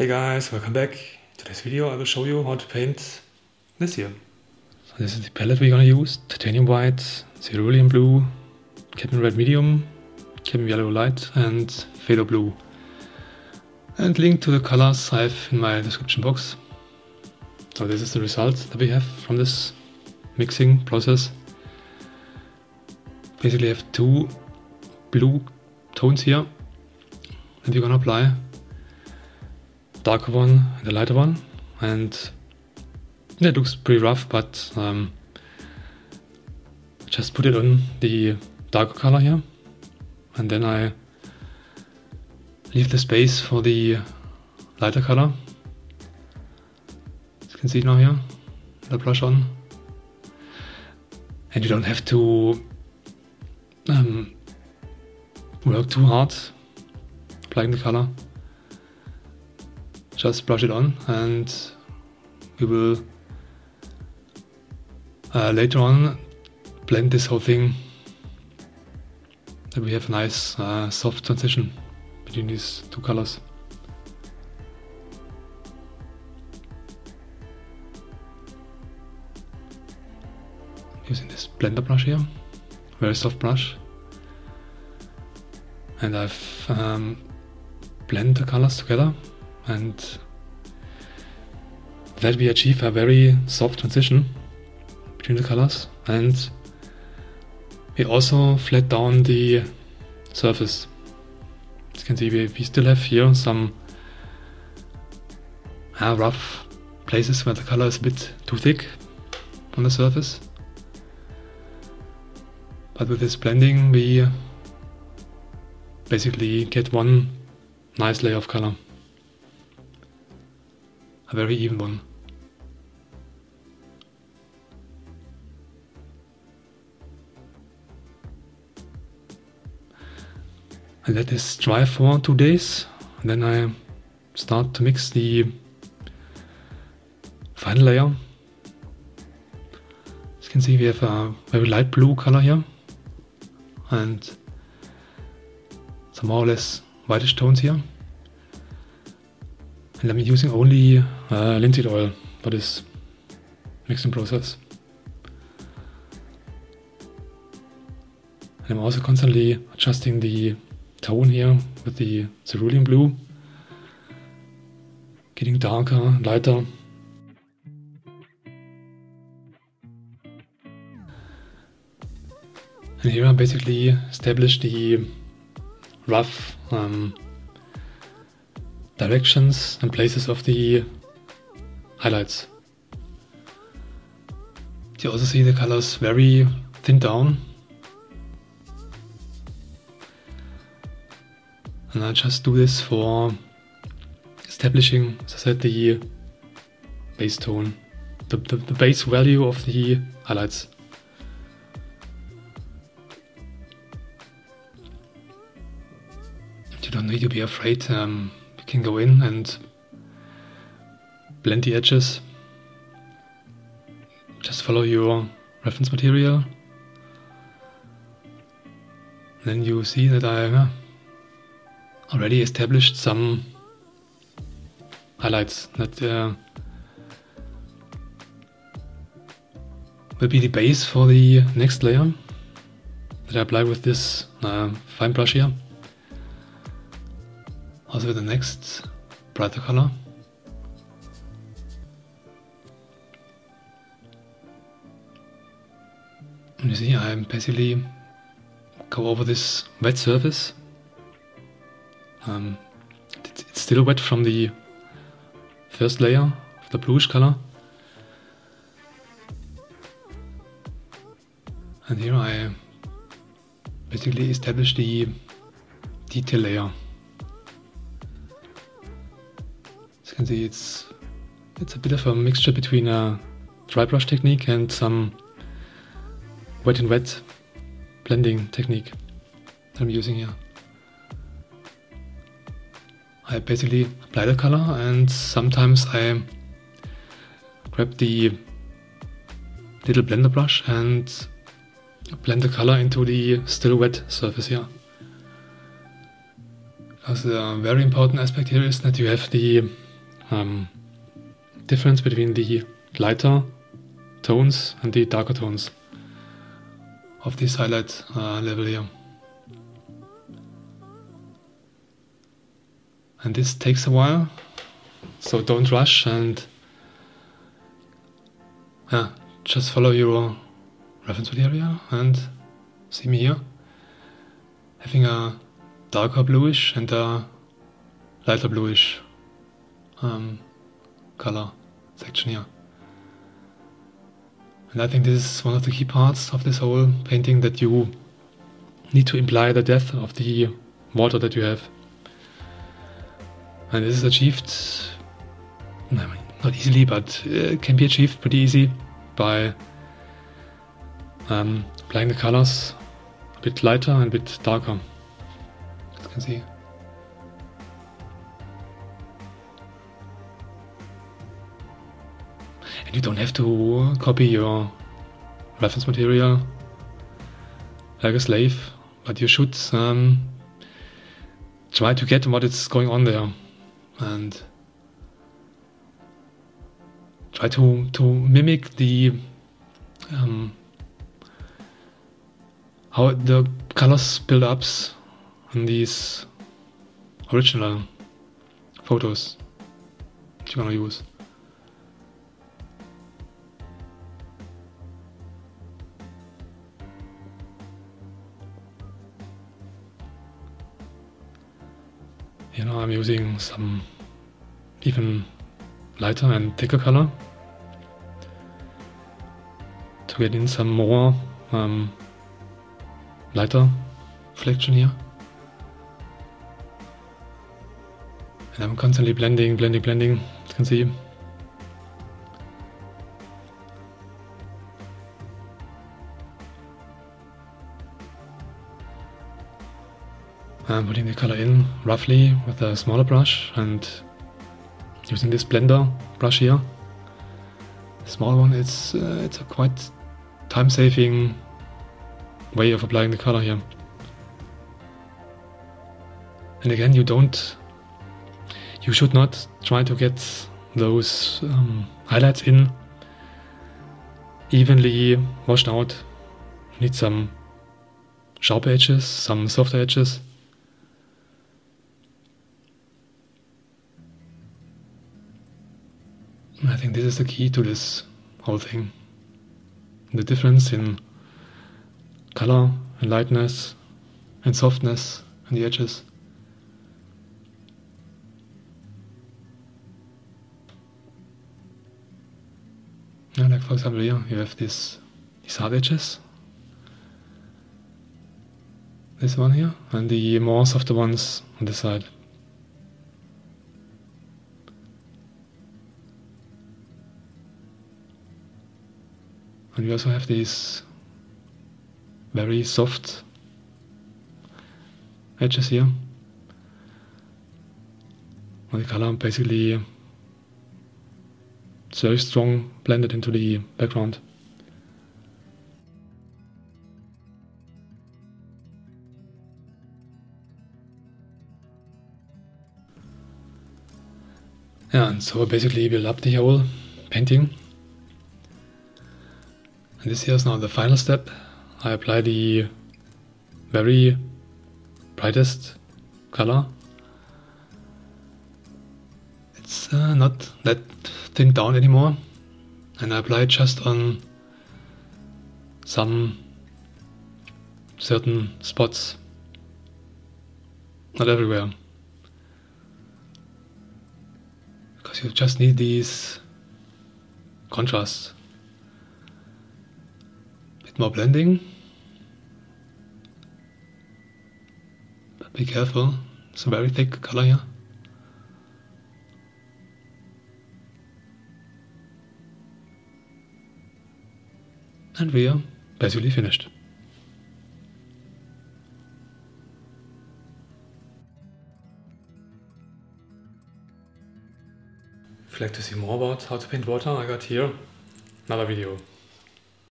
Hey guys, welcome back. In today's video I will show you how to paint this here. So this is the palette we're gonna use. Titanium white, cerulean blue, cadmium red medium, cadmium yellow light and phthalo blue. And link to the colors I have in my description box. So this is the result that we have from this mixing process. Basically have two blue tones here that we're gonna apply darker one the lighter one. And it looks pretty rough but um, just put it on the darker color here. And then I leave the space for the lighter color. As you can see now here the brush on. And you don't have to um, work too hard applying the color just brush it on and we will uh, later on blend this whole thing that we have a nice uh, soft transition between these two colors. Using this blender brush here, very soft brush and I've um, blend the colors together and that we achieve a very soft transition between the colors and we also flat down the surface. As you can see we, we still have here some uh, rough places where the color is a bit too thick on the surface. But with this blending we basically get one nice layer of color a very even one. I let this dry for two days, and then I start to mix the final layer. As you can see, we have a very light blue color here, and some more or less whitish tones here. And I'm using only uh, linseed oil for this mixing process. And I'm also constantly adjusting the tone here with the cerulean blue, getting darker, lighter. And here I basically establish the rough um, directions and places of the highlights. You also see the colors very thin down. And I just do this for establishing, as I said, the base tone, the, the, the base value of the highlights. You don't need to be afraid um, can go in and blend the edges. Just follow your reference material. Then you see that I already established some highlights that uh, will be the base for the next layer that I apply with this uh, fine brush here also the next brighter color. You see I'm basically go over this wet surface. Um, it's still wet from the first layer of the bluish color. And here I basically establish the detail layer. Can see it's it's a bit of a mixture between a dry brush technique and some wet and wet blending technique that I'm using here. I basically apply the color and sometimes I grab the little blender brush and blend the color into the still wet surface here. Because the very important aspect here is that you have the um, difference between the lighter tones and the darker tones of this highlight uh, level here. And this takes a while, so don't rush and just follow your reference material and see me here having a darker bluish and a lighter bluish um, color section here. And I think this is one of the key parts of this whole painting that you need to imply the depth of the water that you have. And this is achieved, I mean, not easily, but it can be achieved pretty easy by um, applying the colors a bit lighter and a bit darker, as you can see. And you don't have to copy your reference material like a slave, but you should um, try to get what is going on there and try to, to mimic the um, how the colors build ups on these original photos that you're gonna use. Know, I'm using some even lighter and thicker color to get in some more um, lighter reflection here. And I'm constantly blending, blending, blending, as you can see. I'm putting the color in roughly with a smaller brush and using this blender brush here. Small one, it's, uh, it's a quite time-saving way of applying the color here. And again, you don't, you should not try to get those um, highlights in evenly washed out. Need some sharp edges, some softer edges. I think this is the key to this whole thing. The difference in color and lightness and softness on the edges. Yeah, like for example here you have this these hard edges. This one here and the more softer ones on this side. And we also have these very soft edges here. And the color basically it's very strong blended into the background. Yeah, and so basically build up the whole painting. And this here is now the final step. I apply the very brightest color. It's uh, not that thinned down anymore and I apply it just on some certain spots, not everywhere. Because you just need these contrasts more blending. But be careful, it's a very thick color here. And we are basically finished. If you'd like to see more about how to paint water, I got here another video.